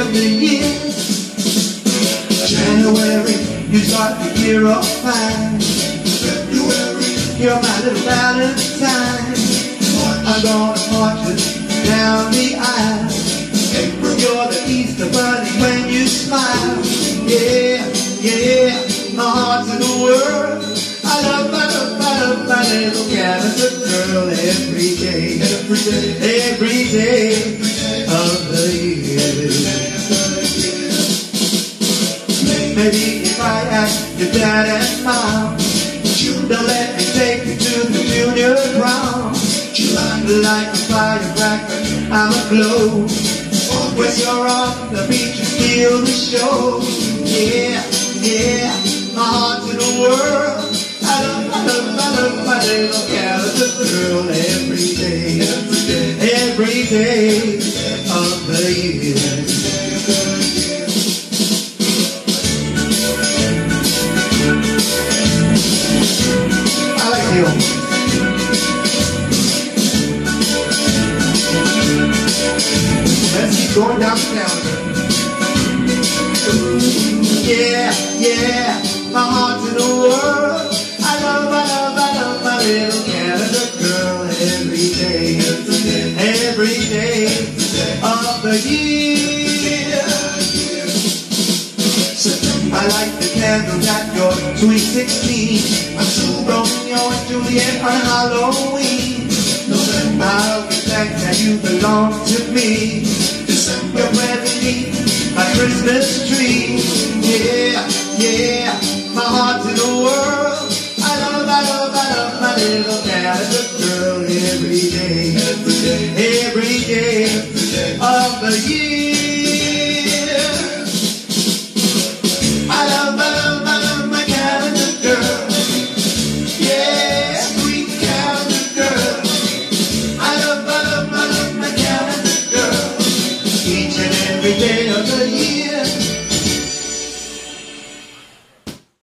Of year. You off fine. February, you're my little Valentine. I'm gonna march it down the aisle. You're the Easter bunny when you smile. Yeah, yeah, my heart's in the world. I love, I love, I love my little calendar girl every day, every day, every day of the year. Maybe if I ask your dad and mom, they'll let me take you to the junior prom. Like a firecracker, I'm aglow. When you're on the beach, you feel the show. Yeah, yeah, my heart's in the world. I love, I love, I love my little girl every day, every day, every day of the year. I like you. Let's keep going down the calendar. Yeah, yeah, my heart's in the world. I love, I love, I love my little Canada girl every day, every day of the year. I like the candles at your sweet 16. I'm Romeo and Juliet on Halloween. I'll be glad that you belong to me. December beneath my Christmas tree. Yeah, yeah, my heart to the world. I love, I love, I love my little Canada girl every day, every day, every day of the year. I love, I love, I love my Canada girl. Yeah, sweet Canada girl. I love, I love, I love my Canada girl. Each and every day of the year.